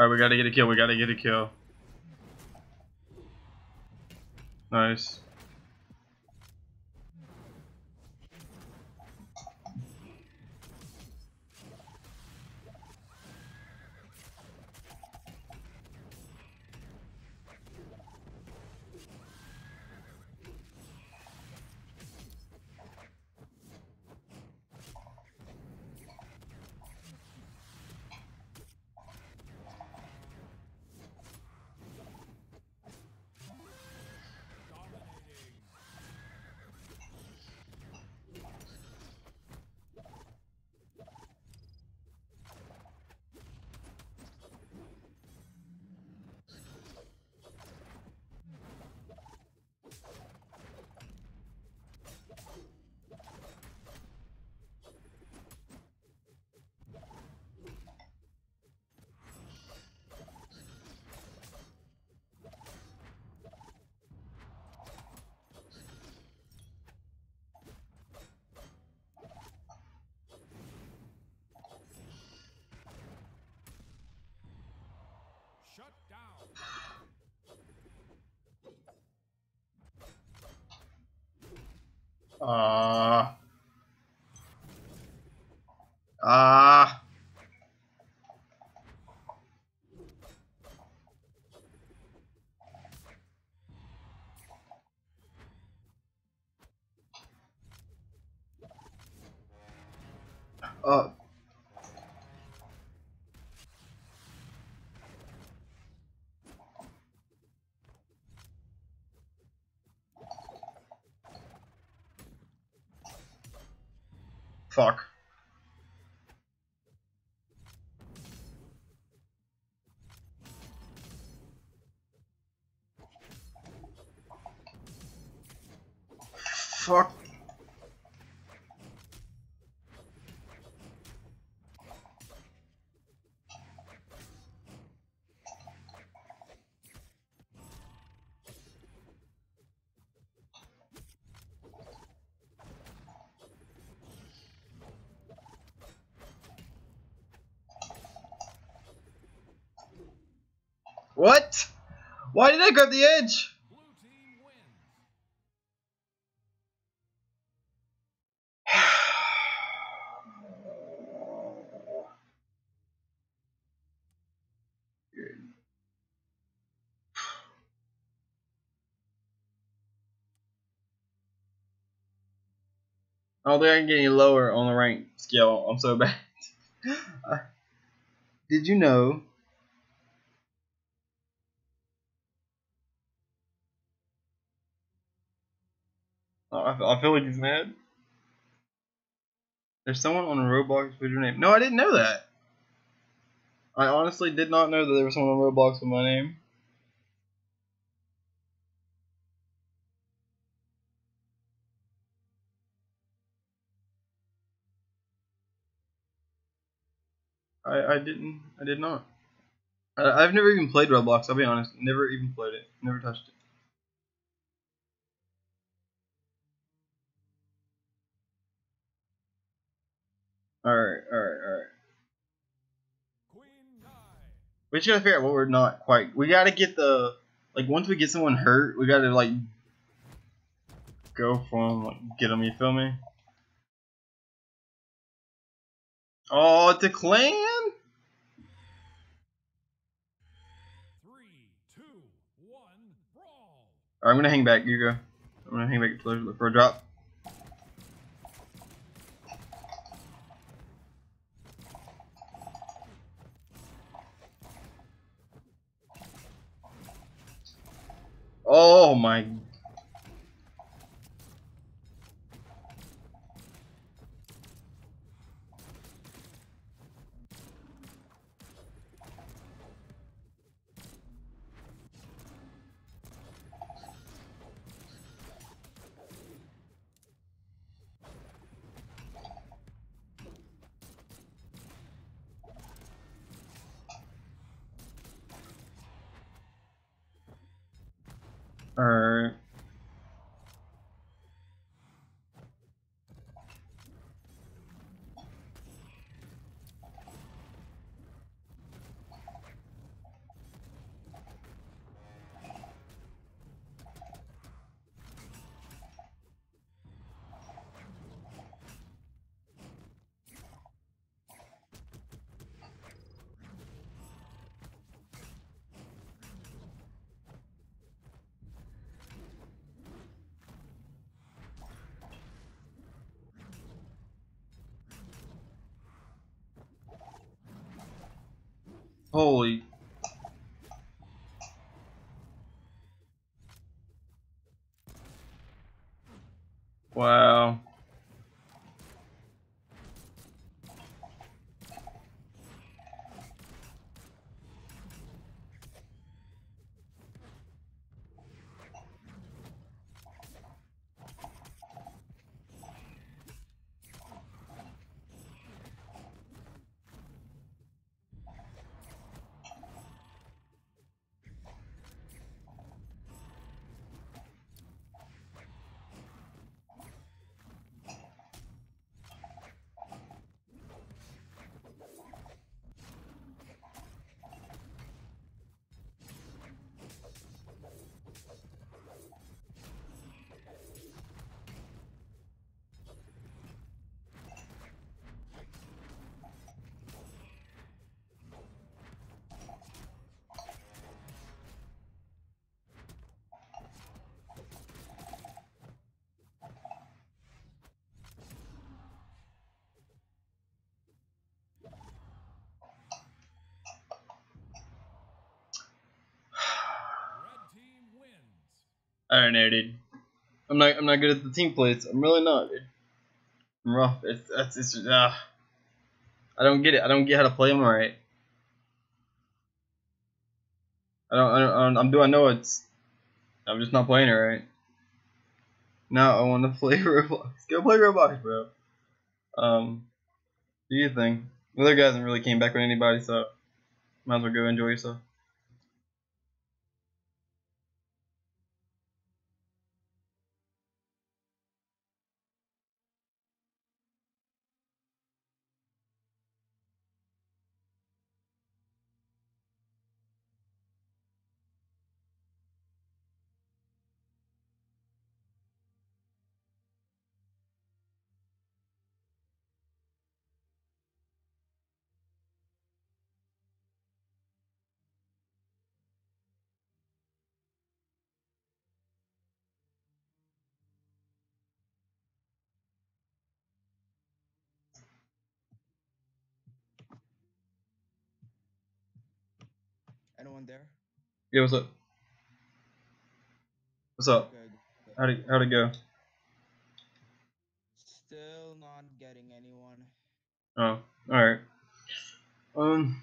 Alright, we gotta get a kill. We gotta get a kill. Nice. Ah. Ah. Uh. Fuck. Fuck. What? Why did I grab the edge? Oh, I don't think I can get any lower on the rank scale. I'm so bad. Uh, did you know? I, feel- like he's mad. There's someone on Roblox with your name. No, I didn't know that. I honestly did not know that there was someone on Roblox with my name. I, I didn't. I did not. I, I've never even played Roblox. I'll be honest. Never even played it. Never touched it. All right. All right. All right. We just gotta figure out what we're not quite. We gotta get the like once we get someone hurt, we gotta like go for them, like get them. You feel me? Oh, it's a clan. Three, two, one, brawl. Alright, I'm gonna hang back. You go. I'm gonna hang back for a drop. Oh my. Holy. I don't know, dude. I'm not. I'm not good at the team plays. I'm really not, dude. I'm rough. It's. It's. it's uh, I don't get it. I don't get how to play them right. I don't. I don't. I'm do. I know it's. I'm just not playing it right. Now I want to play Roblox. Go play Roblox, bro. Um, do your thing. The other guy hasn't really came back with anybody, so might as well go enjoy yourself. Anyone there? Yeah, what's up? What's up? Good. good. How'd it, how'd it go? Still not getting anyone. Oh, alright. Um.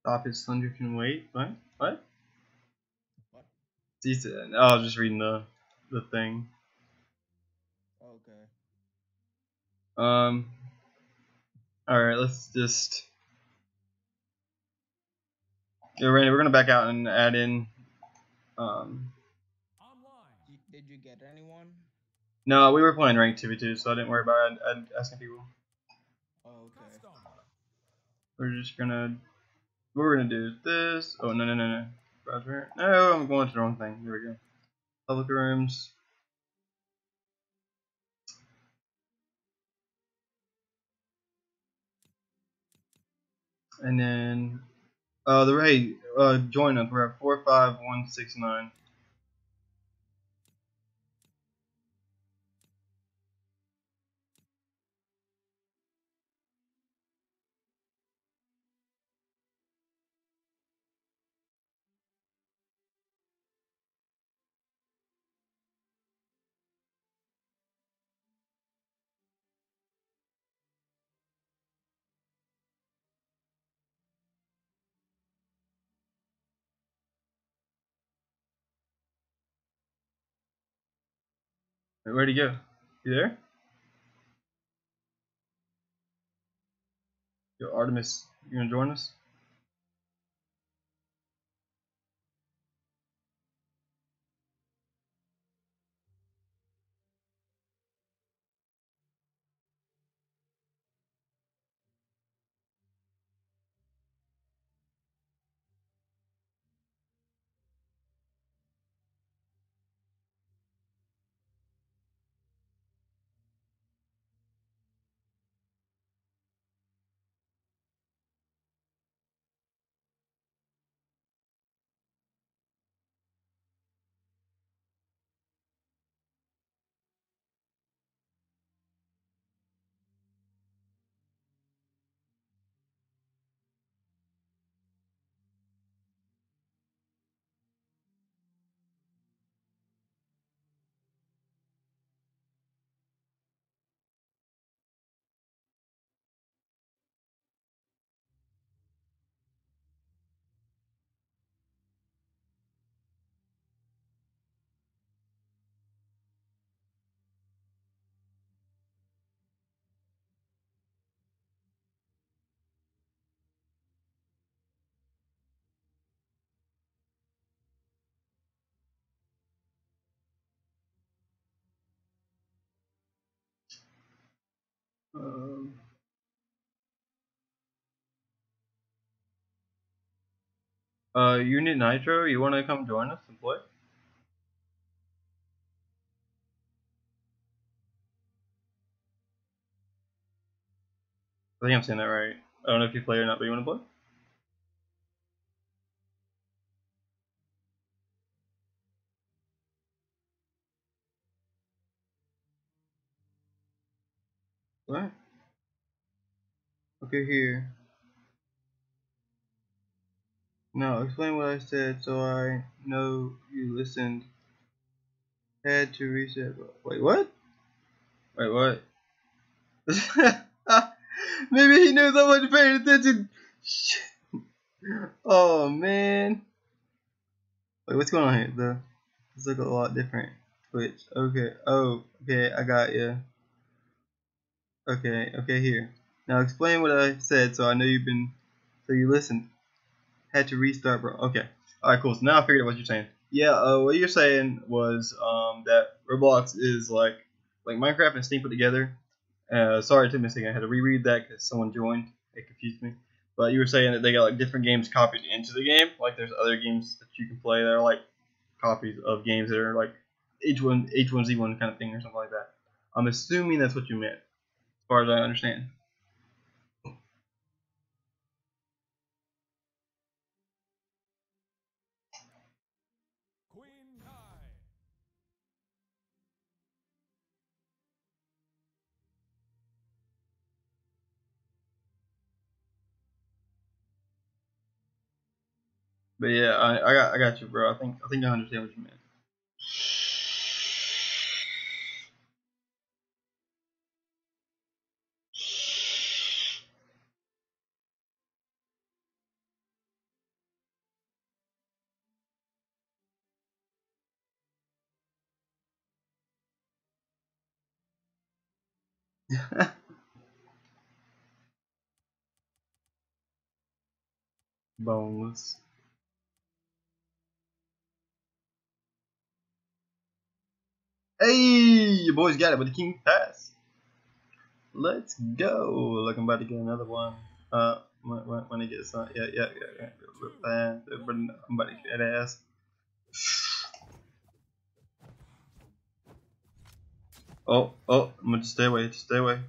Stop his thunder can wait. What? What? What? He oh, I was just reading the the thing. Okay. Um. Alright, let's just. Yeah, Randy, we're gonna back out and add in. Um. Online. Did you get anyone? No, we were playing ranked 2v2, so I didn't worry about it. I'd asking people. Oh, okay. We're just gonna. What we're gonna do is this. Oh no no no no. No, I'm going to the wrong thing. Here we go. Public rooms. And then, uh, the hey, uh, join us. We're at four five one six nine. Where'd he go? You there? Yo, Artemis, you gonna join us? Um, uh, Unit Nitro, you want to come join us and play? I think I'm saying that right. I don't know if you play or not, but you want to play? Okay, here. Now, explain what I said so I know you listened. Had to reset. Wait, what? Wait, what? Maybe he I wasn't paying attention. Shit. Oh, man. Wait, what's going on here? though? This look a lot different. Twitch. Okay. Oh, okay. I got you. Okay. Okay, here. Now explain what I said so I know you've been, so you listened. Had to restart, bro. Okay. All right, cool. So now I figured out what you're saying. Yeah, uh, what you're saying was um, that Roblox is like like Minecraft and Steam put together. Uh, sorry, it took me a second. I had to reread that because someone joined. It confused me. But you were saying that they got like different games copied into the game. Like there's other games that you can play that are like copies of games that are like H1 H1Z1 kind of thing or something like that. I'm assuming that's what you meant, as far as I understand. But yeah, I, I got I got you, bro. I think I think I understand what you meant. Boneless. Hey, your boys got it with the King Pass. Let's go. Look, I'm about to get another one. Uh, when, when, when it gets on, yeah, yeah, yeah, yeah. Uh, I'm about to get ass. Oh, oh, I'm gonna stay away, stay away.